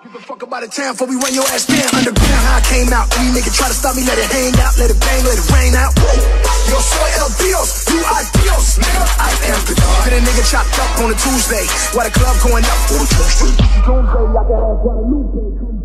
Give a fuck about a town before we run your ass down. Underground, how I came out. Any nigga try to stop me, let it hang out, let it bang, let it rain out. Yo soy el Dios, you are nigga. I am the God. Get a nigga chopped up on a Tuesday, while the club going up Tuesday. I got a Guadalupe.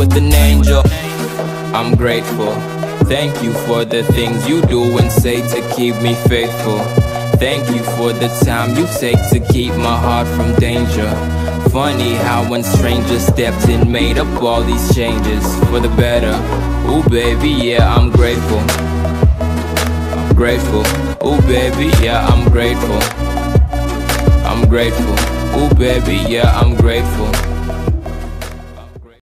With an angel. I'm grateful. Thank you for the things you do and say to keep me faithful. Thank you for the time you take to keep my heart from danger. Funny how when strangers stepped in, made up all these changes for the better. Ooh, baby, yeah, I'm grateful. I'm grateful. Ooh, baby, yeah, I'm grateful. I'm grateful. Ooh, baby, yeah, I'm grateful.